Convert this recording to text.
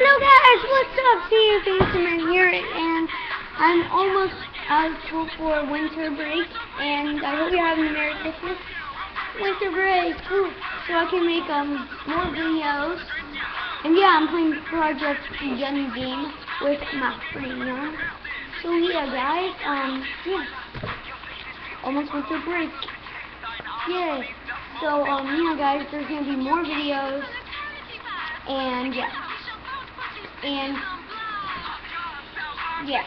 Hello guys, what's up? See Phantom here, and I'm almost out of school for winter break, and I hope you're having a Merry Christmas. Winter break, so I can make um more videos. And yeah, I'm playing Project Gun Game with my friend. So yeah, guys, um, yeah, almost winter break. Yeah. So um, yeah, guys, there's gonna be more videos, and yeah. And yeah.